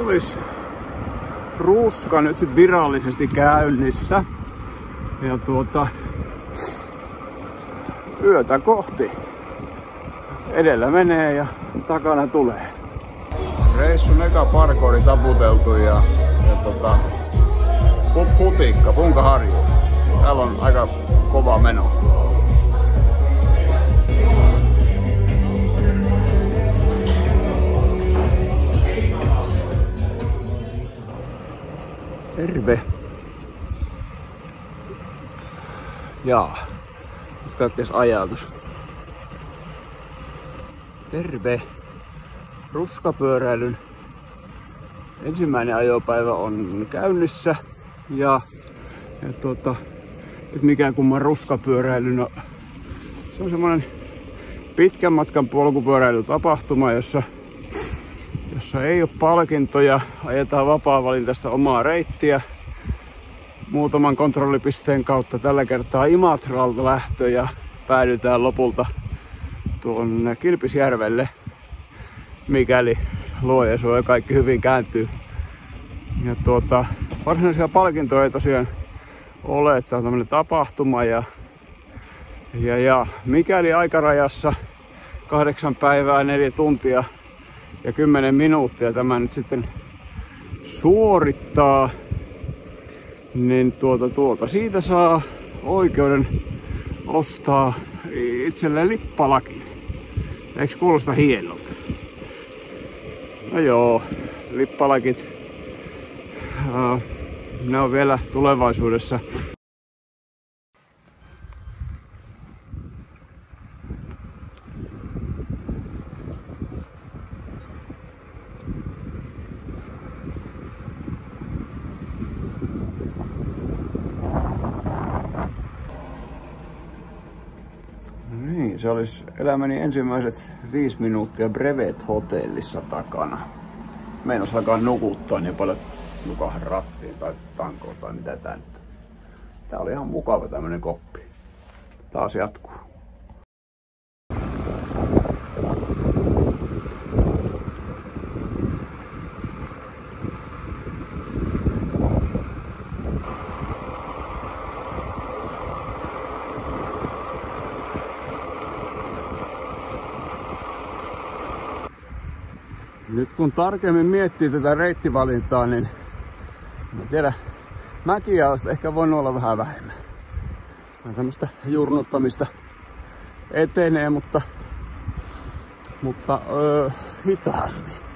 olisi ruuska nyt sitten virallisesti käynnissä. Ja tuota, yötä kohti. Edellä menee ja takana tulee. Reissun eka parkouri taputeltu ja, ja tota, putikka, punkaharju. Täällä on aika kova meno. Terve. Jaa. Nyt katkes ajatus. Terve. Ruskapyöräilyn ensimmäinen ajopäivä on käynnissä ja, ja tuota, nyt mikään kumman ruskapyöräily, no, se on semmoinen pitkän matkan polkupyöräilytapahtuma, jossa, jossa ei ole palkintoja, ajetaan vapaa-valintaista omaa reittiä muutaman kontrollipisteen kautta tällä kertaa Imatralta lähtö ja päädytään lopulta tuonne Kilpisjärvelle, mikäli luoja ja kaikki hyvin kääntyy. Ja tuota, varsinaisia palkintoja ei tosiaan ole, että on tämmöinen tapahtuma ja, ja, ja mikäli aikarajassa kahdeksan päivää, neljä tuntia ja kymmenen minuuttia tämä nyt sitten suorittaa, niin tuota, tuota, siitä saa oikeuden ostaa itselleen lippalakin. Eikö kuulosta hienolta? No joo, lippalakit, ne on vielä tulevaisuudessa. Niin, se olisi elämäni ensimmäiset viisi minuuttia Brevet hotellissa takana. Meinas alkaa nukuttaa niin paljon nukahan rattiin tai tankoon tai mitä tää nyt. Tää oli ihan mukava tämmönen koppi. Taas jatkuu. Nyt kun tarkemmin miettii tätä reittivalintaa, niin Mä tiedä, mäkiä olisi ehkä voinut olla vähän vähemmän. Tämmöistä jurnuttamista etenee, mutta, mutta öö, hitaammin.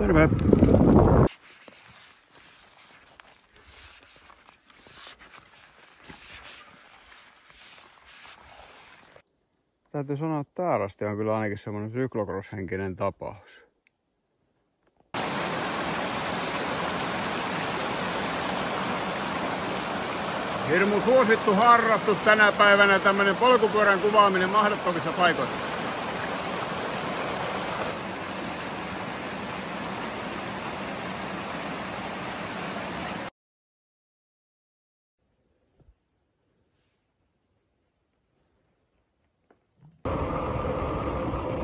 Terve! Täytyy sanoa, että tämä rasti on kyllä ainakin semmoinen syklokross-henkinen tapaus. Hirmu suosittu harrastus tänä päivänä tämmönen polkupyörän kuvaaminen mahdottomissa paikoissa.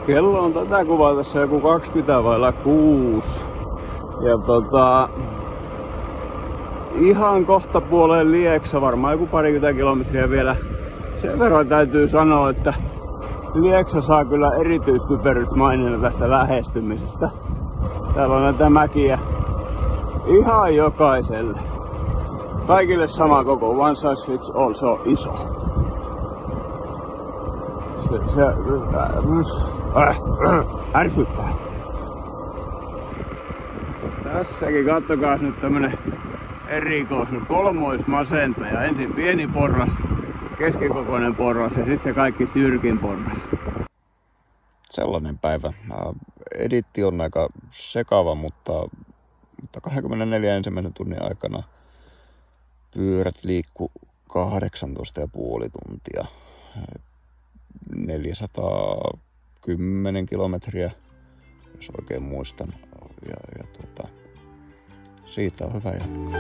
Kello on tätä kuvaa tässä joku 20 vailla 6. Ja tota, ihan kohta puoleen Lieksa, varmaan joku parikymmentä kilometriä vielä. Sen verran täytyy sanoa, että Lieksa saa kyllä erityistyperysmainina tästä lähestymisestä. Täällä on näitä mäkiä ihan jokaiselle. Kaikille sama koko, one size fits on iso. Se, se, äh, äh, ärsyttää. Tässäkin kattokaa nyt tämmönen erikoisuus, kolmoismasentaja. Ensin pieni porras, keskikokoinen porras ja sitten se kaikki jyrkin porras. Sellainen päivä. Editti on aika sekava, mutta, mutta 24 ensimmäisen tunnin aikana pyörät liikku 18,5 tuntia. 410 kilometriä, jos oikein muistan. Ja, ja tuota, siitä on hyvä jatkaa.